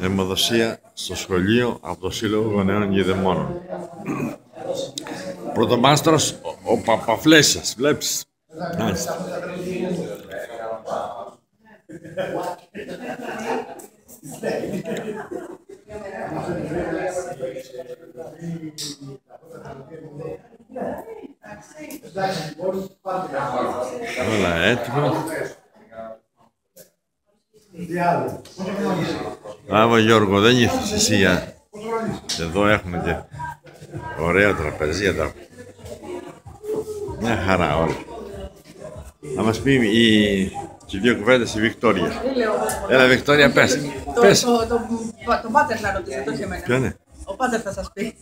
Αιμοδοσία στο σχολείο από το Σύλλογο Γονέων Γηδεμόνων. Πρωτομάστρος ο, ο Παπαφλέσιας, βλέπεις. Μάλιστα. Όλα έτοιμα. Μπράβο Γιώργο, δεν ήρθες εσύ για... Εδώ έχουμε και ωραία τραπεζία τα... Μια χαρά όλα. Να μας πει η... και δύο κουβέντες η Βικτόρια. Έλα Βικτόρια πες. Το, Πες. το, το, το, το πάτερ θα ρωτήσετε, όχι εμένα. Ποιο είναι; Ο πάτερ θα σας πει.